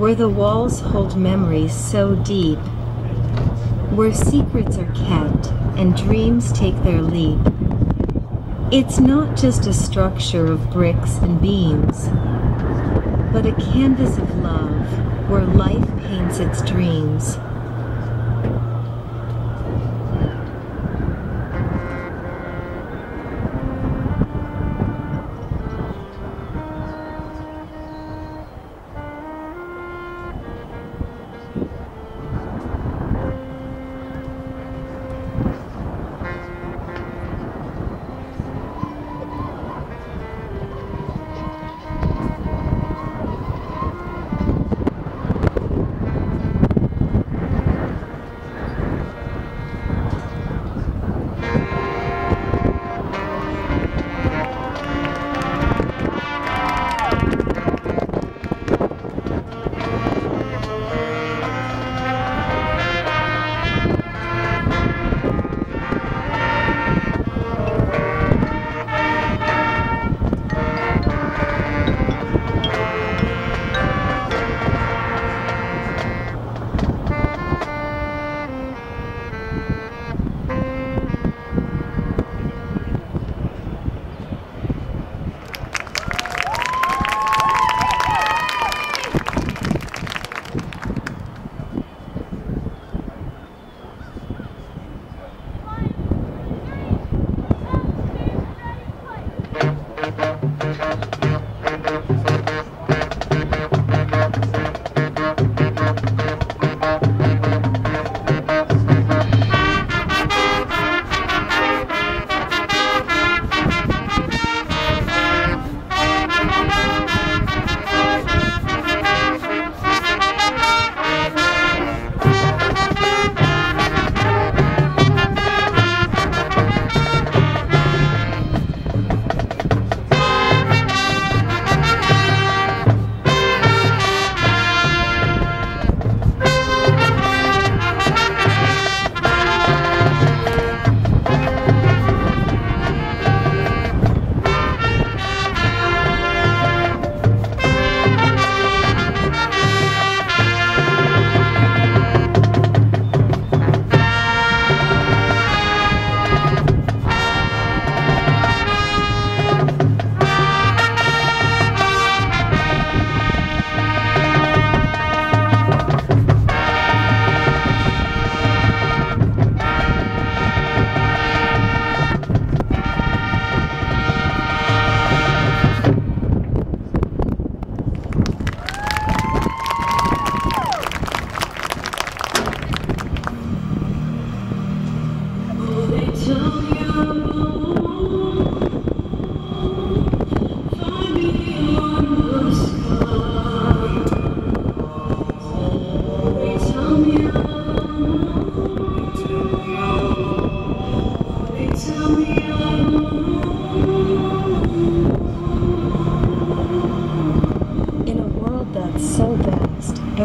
Where the walls hold memories so deep, where secrets are kept and dreams take their leap. It's not just a structure of bricks and beams, but a canvas of love where life paints its dreams.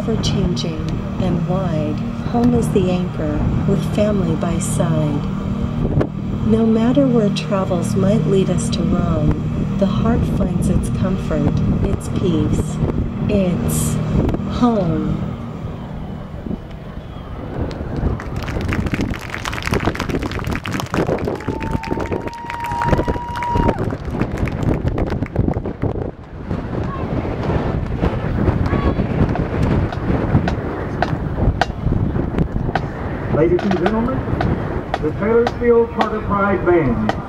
Vast, ever changing, and wide, home is the anchor, with family by side. No matter where travels might lead us to roam, the heart finds its comfort, its peace, its home. Ladies and gentlemen, the Taylorsville Tartar Pride Band